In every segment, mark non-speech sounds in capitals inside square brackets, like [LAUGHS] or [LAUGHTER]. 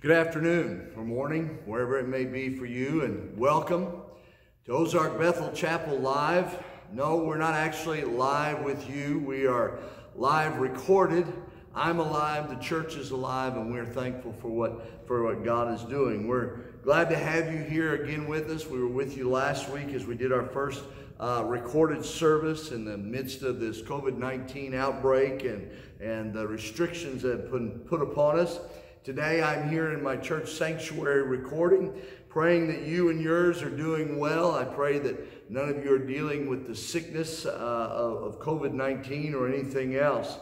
Good afternoon or morning, wherever it may be for you, and welcome to Ozark Bethel Chapel Live. No, we're not actually live with you. We are live recorded. I'm alive, the church is alive, and we're thankful for what for what God is doing. We're glad to have you here again with us. We were with you last week as we did our first uh, recorded service in the midst of this COVID-19 outbreak and, and the restrictions that have been put upon us. Today I'm here in my church sanctuary recording, praying that you and yours are doing well. I pray that none of you are dealing with the sickness uh, of, of COVID 19 or anything else.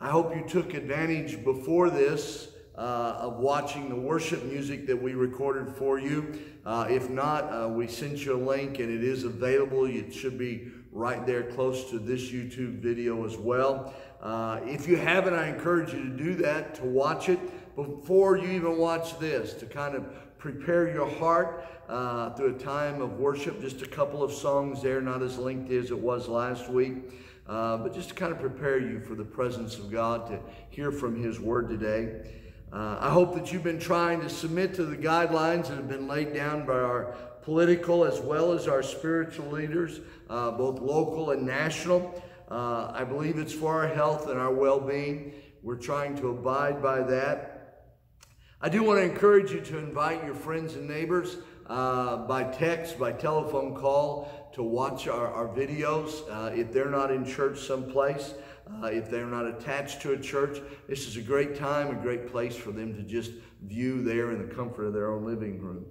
I hope you took advantage before this uh, of watching the worship music that we recorded for you. Uh, if not, uh, we sent you a link and it is available. It should be right there close to this YouTube video as well. Uh, if you haven't, I encourage you to do that, to watch it before you even watch this to kind of prepare your heart uh, through a time of worship. Just a couple of songs there, not as lengthy as it was last week, uh, but just to kind of prepare you for the presence of God to hear from His Word today. Uh, I hope that you've been trying to submit to the guidelines that have been laid down by our political as well as our spiritual leaders, uh, both local and national. Uh, I believe it's for our health and our well being. We're trying to abide by that. I do want to encourage you to invite your friends and neighbors uh, by text, by telephone call to watch our, our videos. Uh, if they're not in church someplace, uh, if they're not attached to a church, this is a great time, a great place for them to just view there in the comfort of their own living room.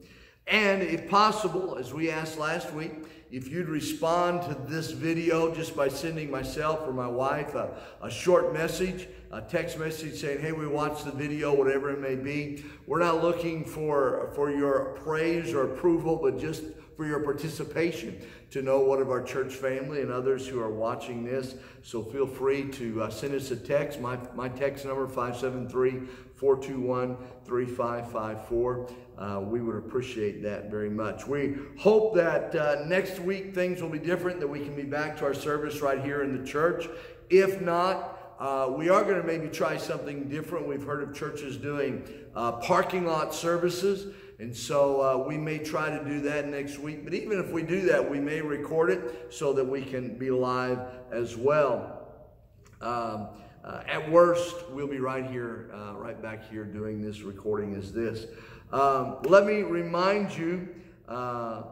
And if possible, as we asked last week, if you'd respond to this video just by sending myself or my wife a, a short message, a text message saying, hey, we watched the video, whatever it may be. We're not looking for, for your praise or approval, but just for your participation to know one of our church family and others who are watching this. So feel free to uh, send us a text. My, my text number, 573-421-3554. Uh, we would appreciate that very much. We hope that uh, next week things will be different, that we can be back to our service right here in the church. If not, uh, we are going to maybe try something different. We've heard of churches doing uh, parking lot services. And so uh, we may try to do that next week. But even if we do that, we may record it so that we can be live as well. Um, uh, at worst, we'll be right here, uh, right back here doing this recording as this. Um, let me remind you uh,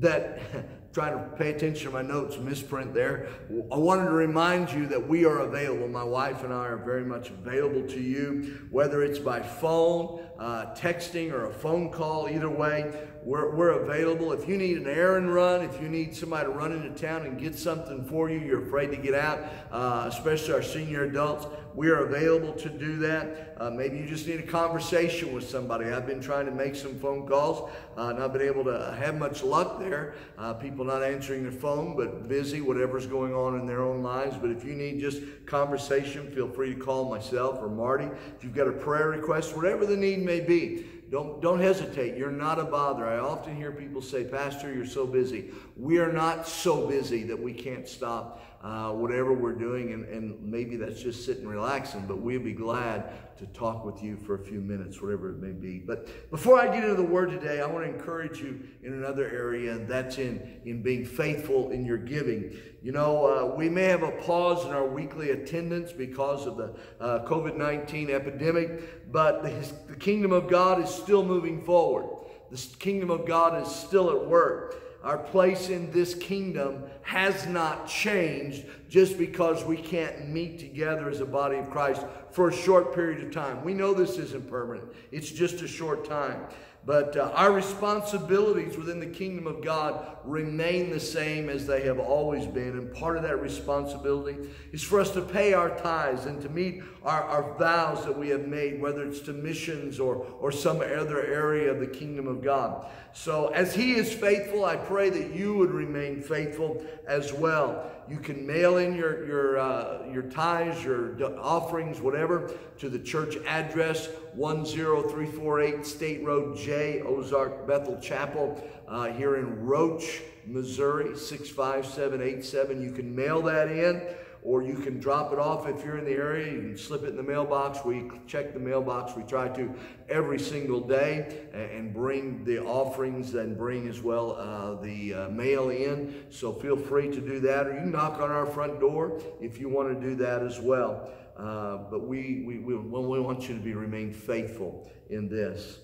that [LAUGHS] trying to pay attention to my notes, misprint there. I wanted to remind you that we are available. My wife and I are very much available to you, whether it's by phone, uh, texting, or a phone call. Either way, we're, we're available. If you need an errand run, if you need somebody to run into town and get something for you, you're afraid to get out, uh, especially our senior adults, we are available to do that. Uh, maybe you just need a conversation with somebody. I've been trying to make some phone calls, uh, and I've been able to have much luck there. Uh, people not answering their phone, but busy, whatever's going on in their own lives. But if you need just conversation, feel free to call myself or Marty. If you've got a prayer request, whatever the need may be, don't, don't hesitate. You're not a bother. I often hear people say, Pastor, you're so busy. We are not so busy that we can't stop uh, whatever we're doing, and, and maybe that's just sitting relaxing, but we'd be glad to talk with you for a few minutes, whatever it may be. But before I get into the word today, I want to encourage you in another area, and that's in, in being faithful in your giving. You know, uh, we may have a pause in our weekly attendance because of the uh, COVID 19 epidemic, but the, the kingdom of God is still moving forward. The kingdom of God is still at work our place in this kingdom has not changed just because we can't meet together as a body of Christ for a short period of time. We know this isn't permanent, it's just a short time. But uh, our responsibilities within the kingdom of God remain the same as they have always been. And part of that responsibility is for us to pay our tithes and to meet our, our vows that we have made, whether it's to missions or, or some other area of the kingdom of God. So as He is faithful, I pray that you would remain faithful as well. You can mail in your, your, uh, your tithes, your offerings, whatever, to the church address 10348 State Road J, Ozark Bethel Chapel, uh, here in Roach, Missouri, 65787. You can mail that in. or you can drop it off if you're in the area. You can slip it in the mailbox. We check the mailbox. We try to every single day and bring the offerings and bring as well uh, the uh, mail in. So feel free to do that, or you knock on our front door if you want to do that as well. Uh, but we, we, we, we want you to be remain faithful in this.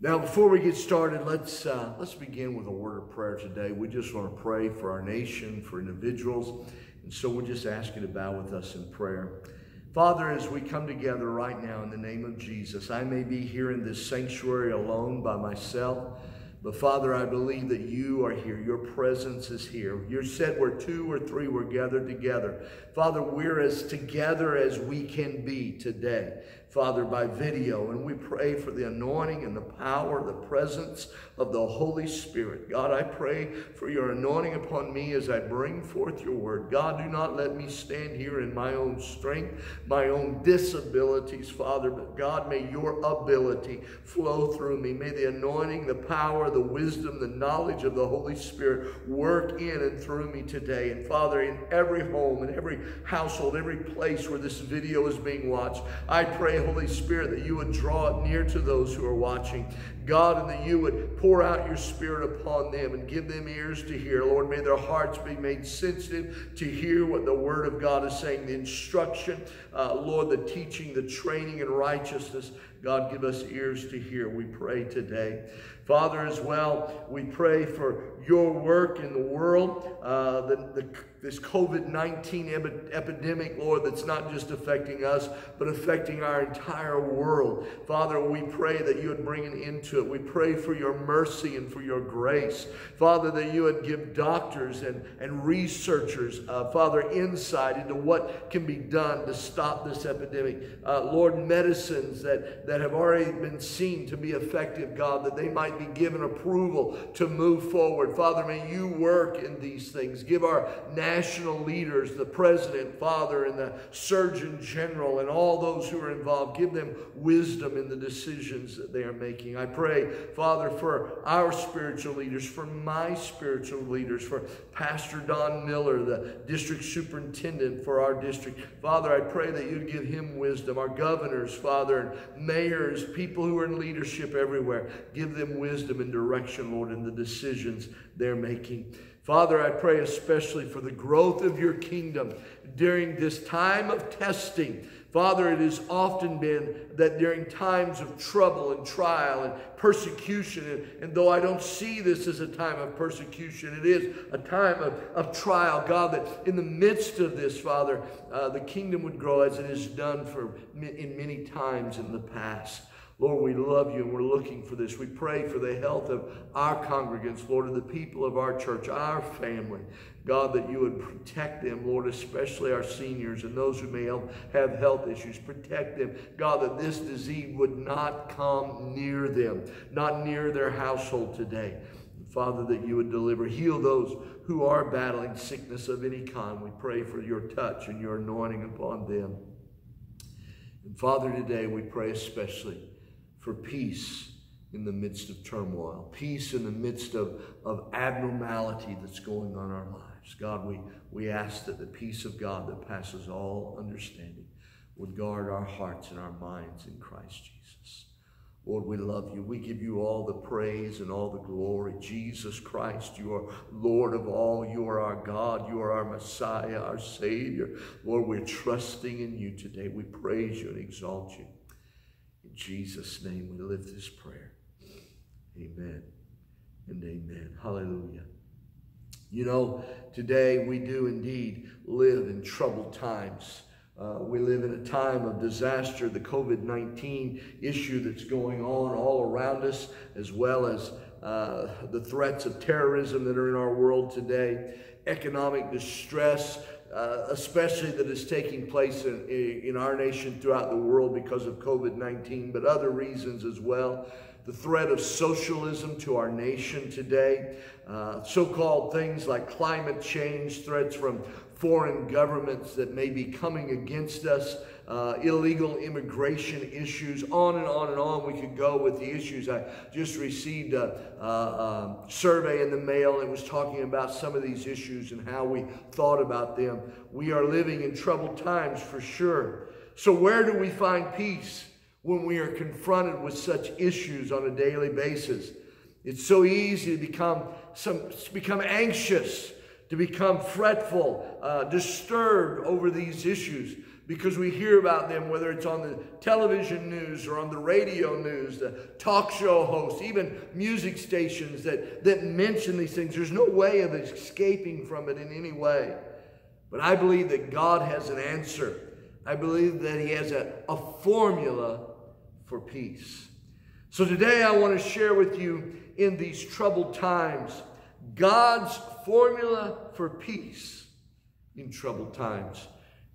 Now, before we get started, let's, uh, let's begin with a word of prayer today. We just want to pray for our nation, for individuals. And so we'll just ask you to bow with us in prayer. Father, as we come together right now in the name of Jesus, I may be here in this sanctuary alone by myself. But Father, I believe that you are here. Your presence is here. You said where two or three were gathered together. Father, we're as together as we can be today. Father, by video. And we pray for the anointing and the power, the presence of the Holy Spirit. God, I pray for your anointing upon me as I bring forth your word. God, do not let me stand here in my own strength, my own disabilities, Father, but God, may your ability flow through me. May the anointing, the power, the wisdom, the knowledge of the Holy Spirit work in and through me today. And Father, in every home, in every household, every place where this video is being watched, I pray, Holy Spirit, that you would draw it near to those who are watching. God, and that you would pour out your Spirit upon them and give them ears to hear. Lord, may their hearts be made sensitive to hear what the Word of God is saying, the instruction, uh, Lord, the teaching, the training in righteousness. God, give us ears to hear, we pray today. Father, as well, we pray for your work in the world, uh, the, the, this COVID 19 epi epidemic, Lord, that's not just affecting us, but affecting our entire world. Father, we pray that you would bring an end to it. We pray for your mercy and for your grace. Father, that you would give doctors and, and researchers, uh, Father, insight into what can be done to stop this epidemic. Uh, Lord, medicines that, that have already been seen to be effective, God, that they might be given approval to move forward. Father, may you work in these things. Give our national leaders, the president, Father, and the surgeon general, and all those who are involved, give them wisdom in the decisions that they are making. I pray, Father, for our spiritual leaders, for my spiritual leaders, for Pastor Don Miller, the district superintendent for our district. Father, I pray that you'd give him wisdom. Our governors, Father, and mayors, people who are in leadership everywhere, give them wisdom and direction, Lord, in the decisions they're making. Father, I pray especially for the growth of your kingdom during this time of testing. Father, it has often been that during times of trouble and trial and persecution, and, and, though I don't see this as a time of persecution, it is a time of, of trial. God, that in the midst of this, Father, uh, the kingdom would grow as it has done for in many times in the past. Lord, we love you and we're looking for this. We pray for the health of our congregants, Lord, of the people of our church, our family. God, that you would protect them, Lord, especially our seniors and those who may have health issues. Protect them. God, that this disease would not come near them, not near their household today. Father, that you would deliver. Heal those who are battling sickness of any kind. We pray for your touch and your anointing upon them. And Father, today we pray especially for peace in the midst of turmoil, peace in the midst of, of abnormality that's going on in our lives. God, we, we ask that the peace of God that passes all understanding would guard our hearts and our minds in Christ Jesus. Lord, we love you. We give you all the praise and all the glory. Jesus Christ, you are Lord of all. You are our God. You are our Messiah, our Savior. Lord, we're trusting in you today. We praise you and exalt you. Jesus' name we lift this prayer. Amen and amen. Hallelujah. You know, today we do indeed live in troubled times. Uh, we live in a time of disaster, the COVID 19 issue that's going on all around us, as well as uh, the threats of terrorism that are in our world today, economic distress, uh, especially that is taking place in, in our nation throughout the world because of COVID 19, but other reasons as well. the threat of socialism to our nation today. Uh, so called things like climate change, threats from foreign governments that may be coming against us, uh, illegal immigration issues, on and on and on. We could go with the issues. I just received a, a, a survey in the mail that was talking about some of these issues and how we thought about them. We are living in troubled times for sure. So, where do we find peace when we are confronted with such issues on a daily basis? It's so easy to become some to become anxious, to become fretful, uh, disturbed over these issues because we hear about them, whether it's on the television news or on the radio news, the talk show hosts, even music stations that, that mention these things. There's no way of escaping from it in any way. But I believe that God has an answer. I believe that He has a, a formula for peace. So today I want to share with you in these troubled times God's formula for peace in troubled times.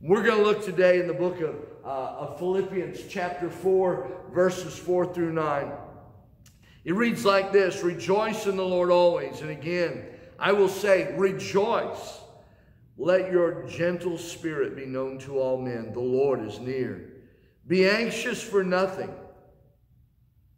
We're going to look today in the book of, uh, of Philippians, chapter 4, verses 4 through 9. It reads like this Rejoice in the Lord always. And again, I will say, Rejoice. Let your gentle spirit be known to all men. The Lord is near. Be anxious for nothing,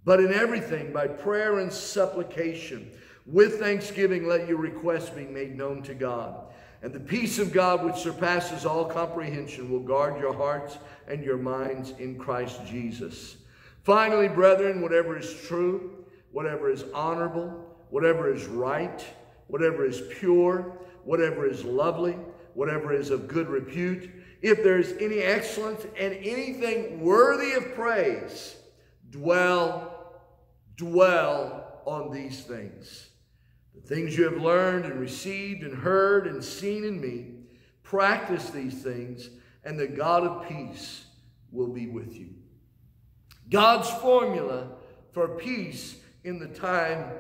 but in everything, by prayer and supplication, with thanksgiving, let your requests be made known to God. And the peace of God, which surpasses all comprehension, will guard your hearts and your minds in Christ Jesus. Finally, brethren, whatever is true, whatever is honorable, whatever is right, whatever is pure, whatever is lovely, whatever is of good repute, if there is any excellence and anything worthy of praise, dwell, dwell on these things. The things you have learned and received and heard and seen in me, practice these things, and the God of peace will be with you. God's formula for peace in the time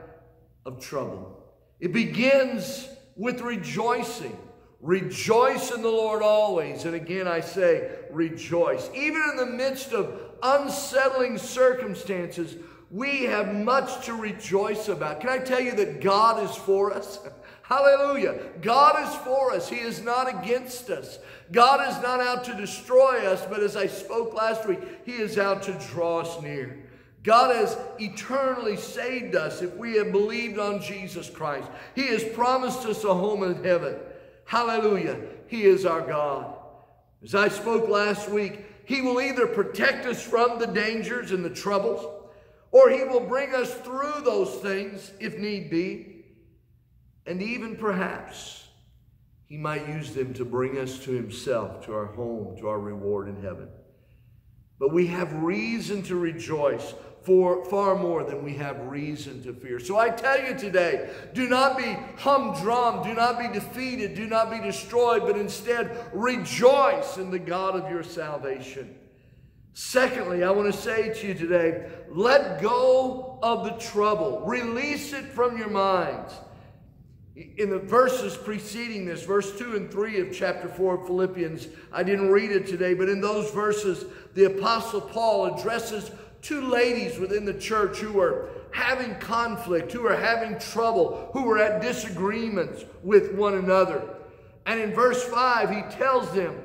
of trouble. It begins with rejoicing. Rejoice in the Lord always. And again, I say, rejoice. Even in the midst of unsettling circumstances, we have much to rejoice about. Can I tell you that God is for us? [LAUGHS] Hallelujah. God is for us. He is not against us. God is not out to destroy us, but as I spoke last week, He is out to draw us near. God has eternally saved us if we have believed on Jesus Christ. He has promised us a home in heaven. Hallelujah. He is our God. As I spoke last week, He will either protect us from the dangers and the troubles, or he will bring us through those things if need be. And even perhaps he might use them to bring us to himself, to our home, to our reward in heaven. But we have reason to rejoice for far more than we have reason to fear. So I tell you today, do not be humdrum, do not be defeated, do not be destroyed, but instead rejoice in the God of your salvation. Secondly, I want to say to you today, let go of the trouble. Release it from your minds. In the verses preceding this, verse 2 and 3 of chapter 4 of Philippians, I didn't read it today, but in those verses, the Apostle Paul addresses two ladies within the church who were having conflict, who were having trouble, who were at disagreements with one another. And in verse 5, he tells them,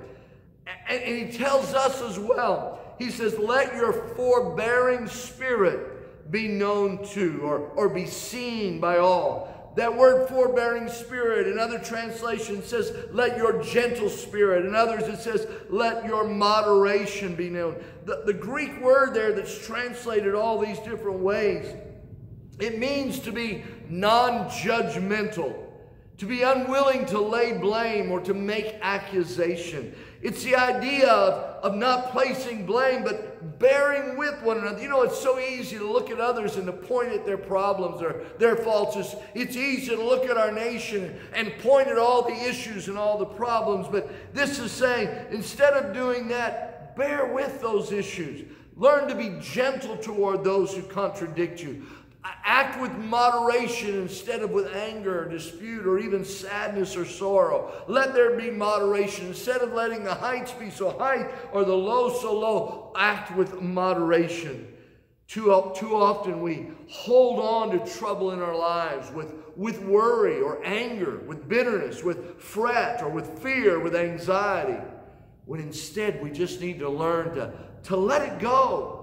and he tells us as well, he says, let your forbearing spirit be known to or, or be seen by all. That word forbearing spirit in other translations says, let your gentle spirit. In others, it says, let your moderation be known. The, the Greek word there that's translated all these different ways, it means to be non judgmental, to be unwilling to lay blame or to make accusation. It's the idea of, of not placing blame, but bearing with one another. You know, it's so easy to look at others and to point at their problems or their faults. It's, it's easy to look at our nation and point at all the issues and all the problems. But this is saying, instead of doing that, bear with those issues. Learn to be gentle toward those who contradict you. Act with moderation instead of with anger dispute or even sadness or sorrow. Let there be moderation. Instead of letting the heights be so high or the low so low, act with moderation. Too, too often we hold on to trouble in our lives with, with worry or anger, with bitterness, with fret or with fear, with anxiety, when instead we just need to learn to, to let it go.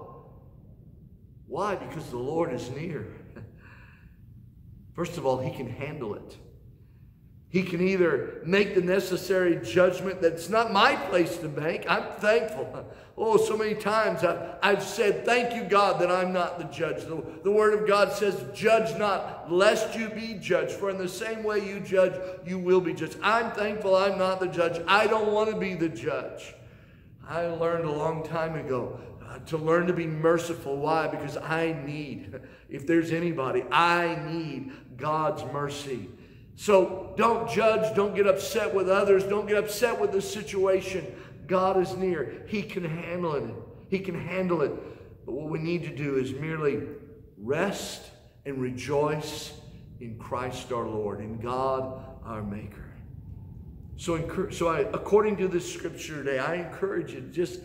Why? Because the Lord is near. First of all, He can handle it. He can either make the necessary judgment that's not my place to make. I'm thankful. Oh, so many times I've, I've said, Thank you, God, that I'm not the judge. The, the Word of God says, Judge not, lest you be judged. For in the same way you judge, you will be judged. I'm thankful I'm not the judge. I don't want to be the judge. I learned a long time ago to learn to be merciful. Why? Because I need, if there's anybody, I need God's mercy. So don't judge, don't get upset with others, don't get upset with the situation. God is near. He can handle it. He can handle it. But what we need to do is merely rest and rejoice in Christ our Lord, in God our Maker. So, so I, according to this scripture today, I encourage you just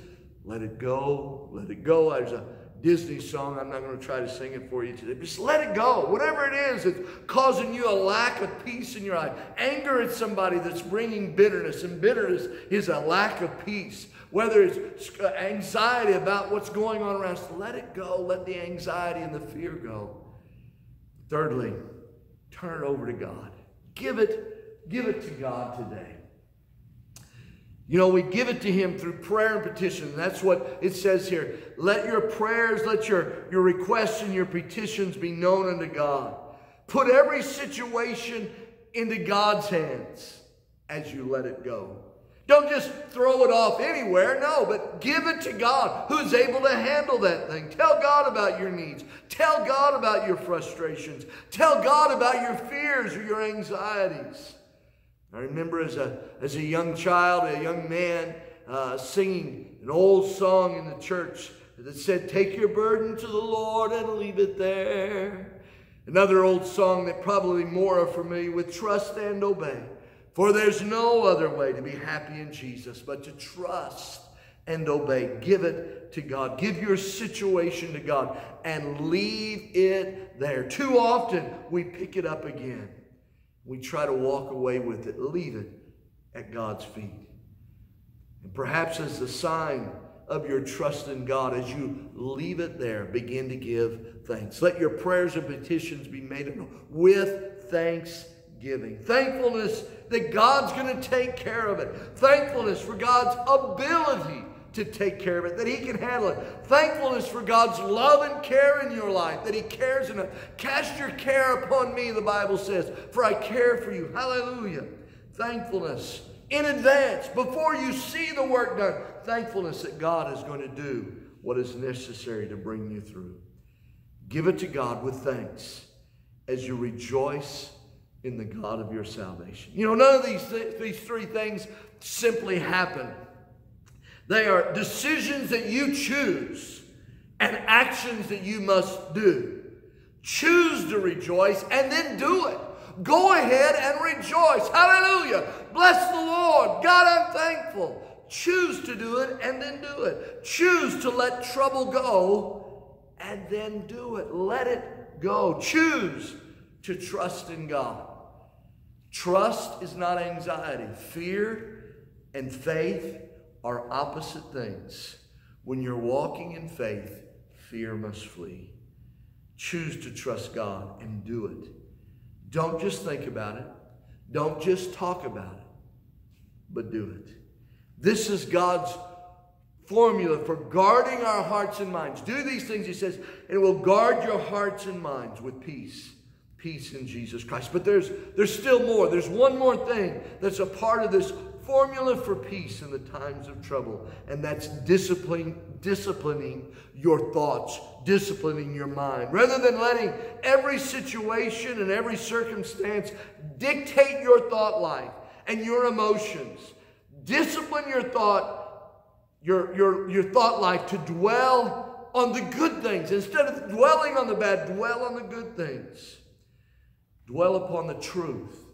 let it go, let it go. There's a Disney song. I'm not going to try to sing it for you today. Just let it go. Whatever it is that's causing you a lack of peace in your life. Anger at somebody that's bringing bitterness, and bitterness is a lack of peace. Whether it's uh, anxiety about what's going on around us, let it go. Let the anxiety and the fear go. Thirdly, turn it over to God. Give it, give it to God today. You know, we give it to him through prayer and petition. That's what it says here. Let your prayers, let your, your requests and your petitions be known unto God. Put every situation into God's hands as you let it go. Don't just throw it off anywhere. No, but give it to God who's able to handle that thing. Tell God about your needs. Tell God about your frustrations. Tell God about your fears or your anxieties. I remember as a, as a young child, a young man, uh, singing an old song in the church that said, Take your burden to the Lord and leave it there. Another old song that probably more are familiar with, Trust and Obey. For there's no other way to be happy in Jesus but to trust and obey. Give it to God. Give your situation to God and leave it there. Too often we pick it up again we try to walk away with it, leave it at God's feet. And perhaps as a sign of your trust in God, as you leave it there, begin to give thanks. Let your prayers and petitions be made with thanksgiving. Thankfulness that God's going to take care of it. Thankfulness for God's ability to take care of it, that He can handle it. Thankfulness for God's love and care in your life, that He cares enough. Cast your care upon me, the Bible says, for I care for you. Hallelujah. Thankfulness in advance, before you see the work done. Thankfulness that God is going to do what is necessary to bring you through. Give it to God with thanks as you rejoice in the God of your salvation. You know, none of these, th these three things simply happen. They are decisions that you choose and actions that you must do. Choose to rejoice and then do it. Go ahead and rejoice. Hallelujah. Bless the Lord. God, I'm thankful. Choose to do it and then do it. Choose to let trouble go and then do it. Let it go. Choose to trust in God. Trust is not anxiety. Fear and faith are opposite things. When you're walking in faith, fear must flee. Choose to trust God and do it. Don't just think about it. Don't just talk about it, but do it. This is God's formula for guarding our hearts and minds. Do these things, he says, and it will guard your hearts and minds with peace. Peace in Jesus Christ. But there's, there's still more. There's one more thing that's a part of this formula for peace in the times of trouble, and that's discipline, disciplining your thoughts, disciplining your mind. Rather than letting every situation and every circumstance dictate your thought life and your emotions, discipline your thought, your, your, your thought life to dwell on the good things. Instead of dwelling on the bad, dwell on the good things. Dwell upon the truth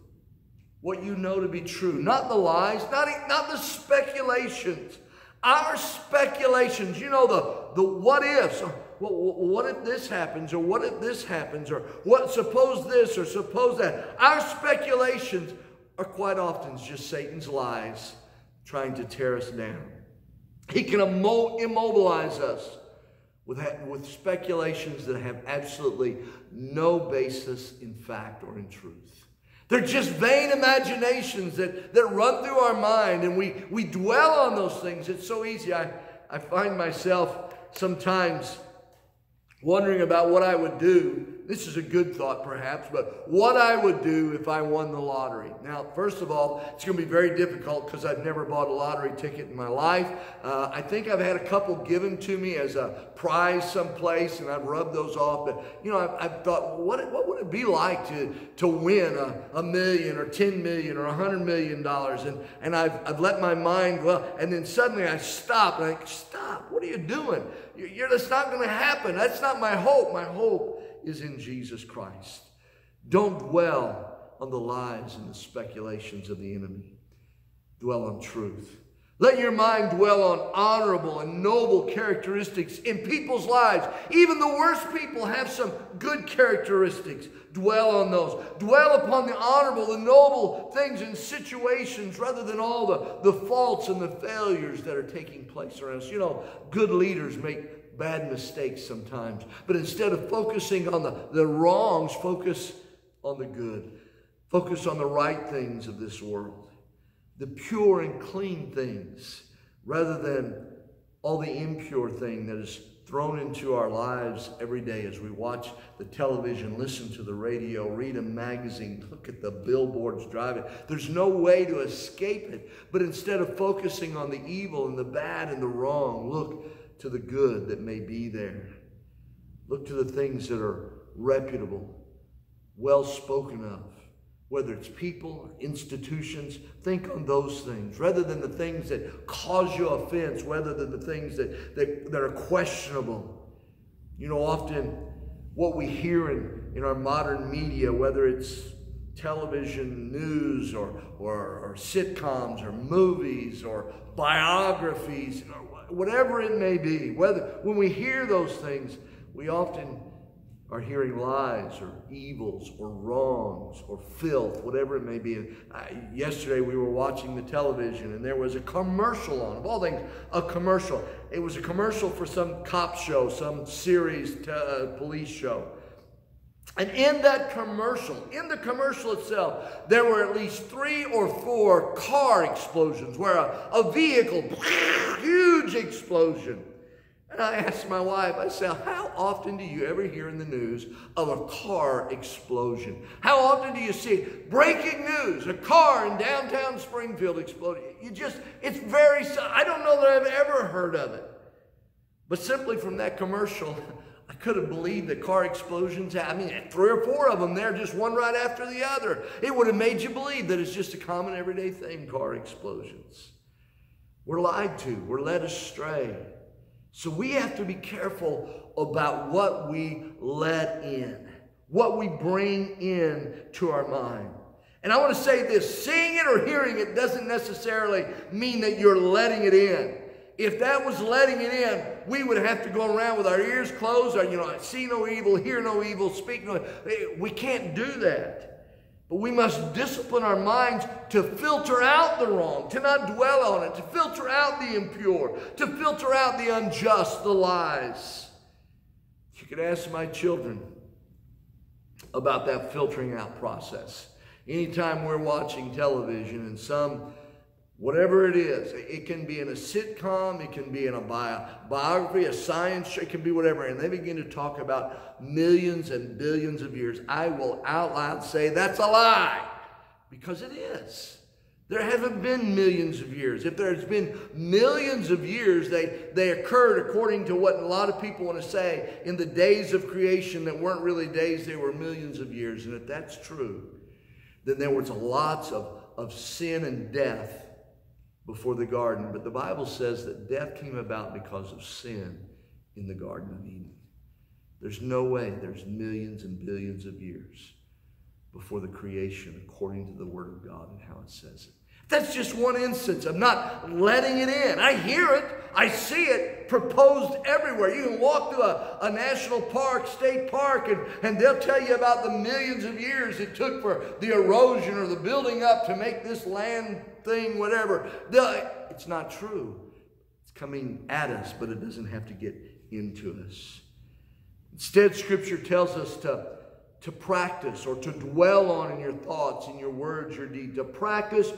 what you know to be true, not the lies, not, not the speculations. Our speculations, you know, the, the what ifs. well, what if this happens, or what if this happens, or what, suppose this, or suppose that. Our speculations are quite often just Satan's lies trying to tear us down. He can immobilize us with, with speculations that have absolutely no basis in fact or in truth. They're just vain imaginations that, that run through our mind and we, we dwell on those things. It's so easy. I, I find myself sometimes wondering about what I would do this is a good thought perhaps, but what I would do if I won the lottery. Now, first of all, it's going to be very difficult because I've never bought a lottery ticket in my life. Uh, I think I've had a couple given to me as a prize someplace, and I've rubbed those off. But, you know, I've, I've thought, what, what would it be like to, to win a, a million or 10 million or a $100 million? And, and I've, I've let my mind, go, and then suddenly I stop, and I stop, what are you doing? You're, that's not going to happen. That's not my hope. My hope is in Jesus Christ. Don't dwell on the lies and the speculations of the enemy. Dwell on truth. Let your mind dwell on honorable and noble characteristics in people's lives. Even the worst people have some good characteristics. Dwell on those. Dwell upon the honorable, the noble things and situations rather than all the, the faults and the failures that are taking place around us. You know, good leaders make bad mistakes sometimes. But instead of focusing on the, the wrongs, focus on the good. Focus on the right things of this world, the pure and clean things, rather than all the impure thing that is thrown into our lives every day as we watch the television, listen to the radio, read a magazine, look at the billboards driving. There's no way to escape it. But instead of focusing on the evil and the bad and the wrong, look to the good that may be there. Look to the things that are reputable, well spoken of. Whether it's people, institutions, think on those things rather than the things that cause you offense, rather than the things that, that, that are questionable. You know, often what we hear in, in our modern media, whether it's television news or, or, or sitcoms or movies or biographies whatever it may be, whether when we hear those things, we often are hearing lies or evils or wrongs or filth, whatever it may be. yesterday we were watching the television and there was a commercial on, of all things, a commercial. It was a commercial for some cop show, some series, uh, police show. And in that commercial, in the commercial itself, there were at least three or four car explosions where a, a vehicle, [LAUGHS] huge explosion. And I asked my wife, I said, how often do you ever hear in the news of a car explosion? How often do you see breaking news, a car in downtown Springfield exploding? You just, it's very, I don't know that I've ever heard of it. But simply from that commercial, [LAUGHS] could have believed that car explosions, I mean, three or four of them there, just one right after the other. It would have made you believe that it's just a common everyday thing, car explosions. We're lied to, we're led astray. So we have to be careful about what we let in, what we bring in to our mind. And I want to say this seeing it or hearing it doesn't necessarily mean that you're letting it in if that was letting it in, we would have to go around with our ears closed, or, you know, see no evil, hear no evil, speak no eh, We can't do that. But we must discipline our minds to filter out the wrong, to not dwell on it, to filter out the impure, to filter out the unjust, the lies. You could ask my children about that filtering out process. Anytime we're watching television and some Whatever it is, it can be in a sitcom, it can be in a bio, biography, a science show, it can be whatever. And they begin to talk about millions and billions of years. I will out loud say that's a lie because it is. There haven't been millions of years. If there's been millions of years, they, they occurred according to what a lot of people want to say in the days of creation that weren't really days, they were millions of years. And if that's true, then there was lots of, of sin and death before the garden, but the Bible says that death came about because of sin in the Garden of Eden. There's no way there's millions and billions of years before the creation according to the Word of God and how it says it. That's just one instance of not letting it in. I hear it, I see it proposed everywhere. You can walk through a, a national park, state park, and, and they'll tell you about the millions of years it took for the erosion or the building up to make this land thing, whatever. The, it's not true. It's coming at us, but it doesn't have to get into us. Instead, Scripture tells us to, to practice or to dwell on in your thoughts, in your words, your deeds. To practice,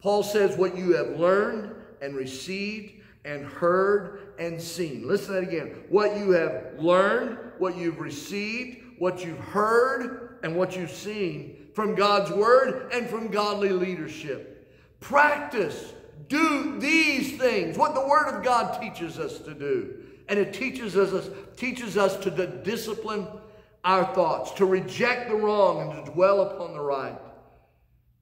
Paul says, what you have learned and received and heard and seen. Listen to that again. What you have learned, what you've received, what you've heard, and what you've seen from God's Word and from godly leadership. Practice. Do these things, what the Word of God teaches us to do. And it teaches us, teaches us to discipline our thoughts, to reject the wrong and to dwell upon the right.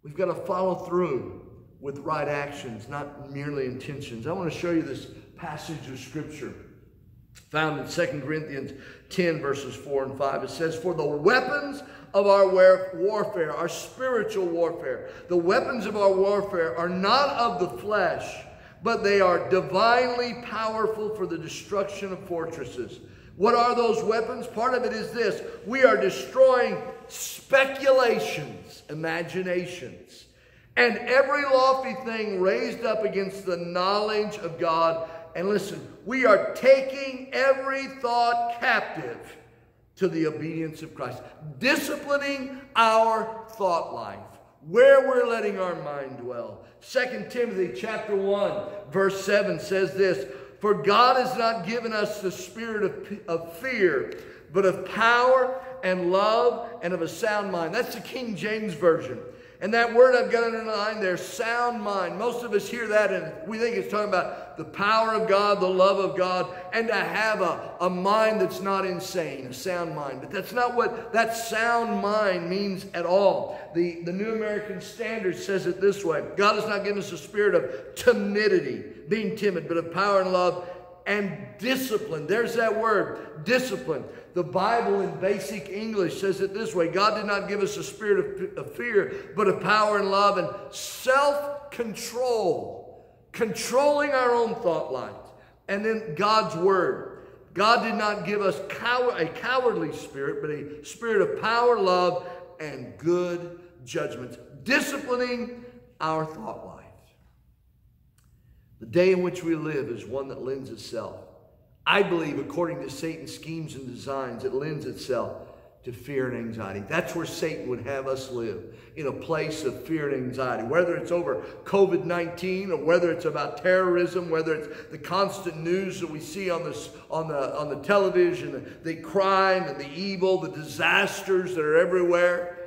We've got to follow through with right actions, not merely intentions. I want to show you this passage of Scripture found in 2 Corinthians 10, verses 4 and 5. It says, For the weapons of our warfare, our spiritual warfare, the weapons of our warfare are not of the flesh, but they are divinely powerful for the destruction of fortresses. What are those weapons? Part of it is this we are destroying speculations, imaginations and every lofty thing raised up against the knowledge of God. And listen, we are taking every thought captive to the obedience of Christ, disciplining our thought life, where we're letting our mind dwell. 2 Timothy chapter 1, verse 7 says this, For God has not given us the spirit of, of fear, but of power and love and of a sound mind. That's the King James Version. And that word I've got underlined there, sound mind. Most of us hear that and we think it's talking about the power of God, the love of God, and to have a, a mind that's not insane, a sound mind. But that's not what that sound mind means at all. The, the New American Standard says it this way God has not given us a spirit of timidity, being timid, but of power and love and discipline. There's that word, discipline. The Bible in basic English says it this way God did not give us a spirit of, of fear, but of power and love and self control, controlling our own thought life. And then God's Word. God did not give us cow a cowardly spirit, but a spirit of power, love, and good judgments, disciplining our thought life. The day in which we live is one that lends itself I believe, according to Satan's schemes and designs, it lends itself to fear and anxiety. That's where Satan would have us live, in a place of fear and anxiety. Whether it's over COVID 19 or whether it's about terrorism, whether it's the constant news that we see on, this, on, the, on the television, the, the crime and the evil, the disasters that are everywhere.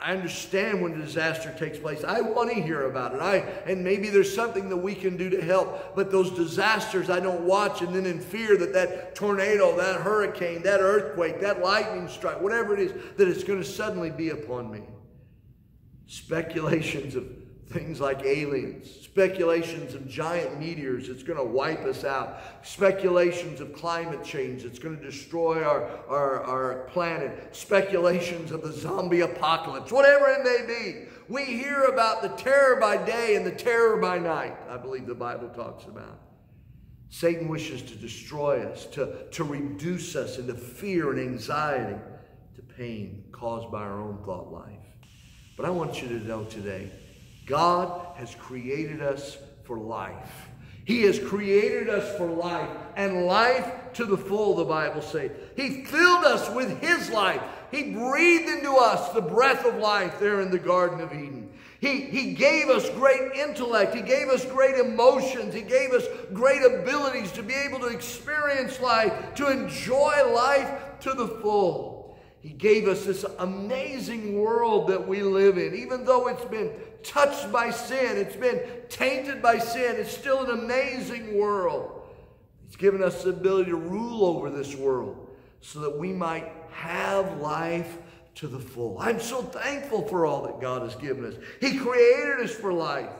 I understand when a disaster takes place. I want to hear about it. I and maybe there's something that we can do to help. But those disasters I don't watch and then in fear that that tornado, that hurricane, that earthquake, that lightning strike, whatever it is, that it's going to suddenly be upon me. Speculations of things like aliens, speculations of giant meteors that's going to wipe us out, speculations of climate change that's going to destroy our, our, our planet, speculations of the zombie apocalypse, whatever it may be. We hear about the terror by day and the terror by night, I believe the Bible talks about. Satan wishes to destroy us, to, to reduce us into fear and anxiety, to pain caused by our own thought life. But I want you to know today God has created us for life. He has created us for life and life to the full, the Bible says. He filled us with His life. He breathed into us the breath of life there in the Garden of Eden. He, he gave us great intellect. He gave us great emotions. He gave us great abilities to be able to experience life, to enjoy life to the full. He gave us this amazing world that we live in, even though it's been touched by sin, it's been tainted by sin. It's still an amazing world. He's given us the ability to rule over this world so that we might have life to the full. I'm so thankful for all that God has given us. He created us for life.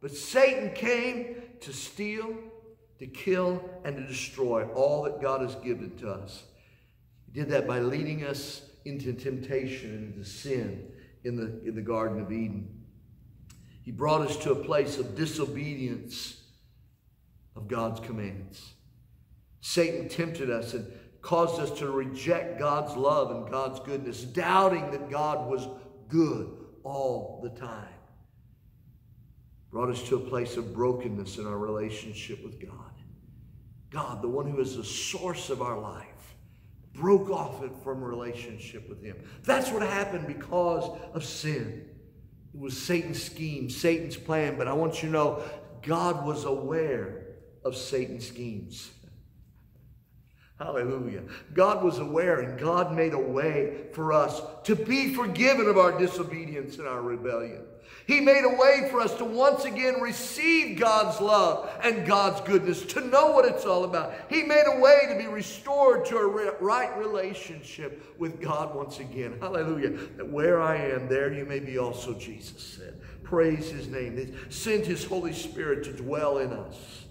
But Satan came to steal, to kill, and to destroy all that God has given to us. He did that by leading us into temptation and into sin in the, in the Garden of Eden. He brought us to a place of disobedience of God's commands. Satan tempted us and caused us to reject God's love and God's goodness, doubting that God was good all the time. Brought us to a place of brokenness in our relationship with God. God, the one who is the source of our life, broke off it from relationship with Him. That's what happened because of sin. It was Satan's scheme, Satan's plan, but I want you to know God was aware of Satan's schemes. Hallelujah. God was aware and God made a way for us to be forgiven of our disobedience and our rebellion. He made a way for us to once again receive God's love and God's goodness, to know what it's all about. He made a way to be restored to a right relationship with God once again. Hallelujah. That where I am, there you may be also, Jesus said. Praise his name. Send his Holy Spirit to dwell in us.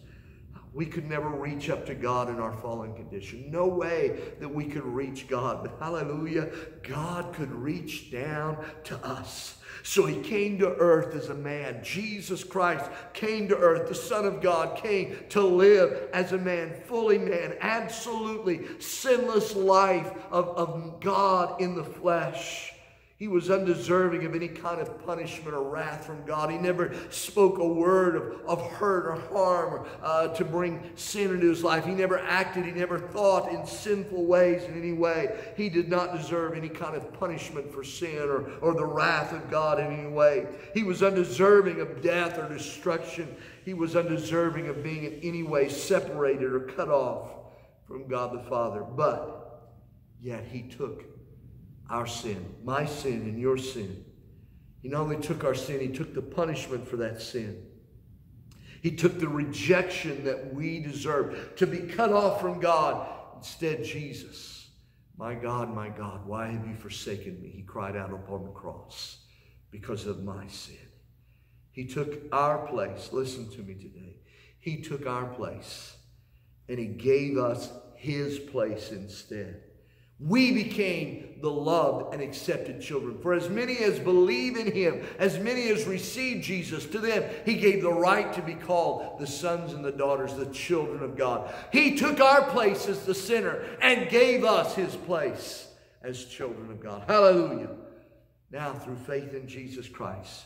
We could never reach up to God in our fallen condition. No way that we could reach God. But hallelujah, God could reach down to us. So he came to earth as a man. Jesus Christ came to earth. The Son of God came to live as a man, fully man, absolutely sinless life of, of God in the flesh. He was undeserving of any kind of punishment or wrath from God. He never spoke a word of, of hurt or harm uh, to bring sin into his life. He never acted, he never thought in sinful ways in any way. He did not deserve any kind of punishment for sin or, or the wrath of God in any way. He was undeserving of death or destruction. He was undeserving of being in any way separated or cut off from God the Father. But yet he took our sin, my sin and your sin. He not only took our sin, he took the punishment for that sin. He took the rejection that we deserve to be cut off from God. Instead, Jesus, my God, my God, why have you forsaken me? He cried out upon the cross because of my sin. He took our place. Listen to me today. He took our place and he gave us his place instead. We became the loved and accepted children. For as many as believe in him, as many as receive Jesus, to them he gave the right to be called the sons and the daughters, the children of God. He took our place as the sinner and gave us his place as children of God. Hallelujah. Now, through faith in Jesus Christ,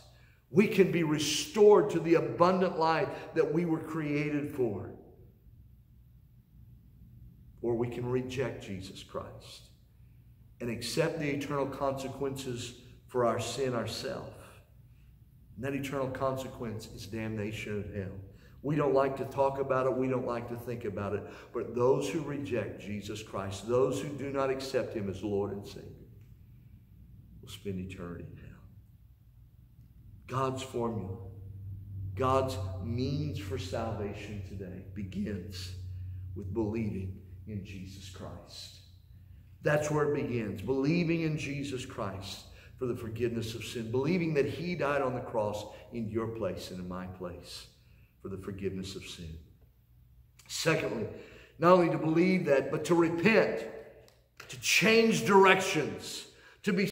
we can be restored to the abundant life that we were created for or we can reject Jesus Christ and accept the eternal consequences for our sin ourselves. And that eternal consequence is damnation of hell. We don't like to talk about it. We don't like to think about it. But those who reject Jesus Christ, those who do not accept him as Lord and Savior, will spend eternity in hell. God's formula, God's means for salvation today begins with believing in Jesus Christ. That's where it begins. Believing in Jesus Christ for the forgiveness of sin. Believing that he died on the cross in your place and in my place for the forgiveness of sin. Secondly, not only to believe that, but to repent, to change directions, to be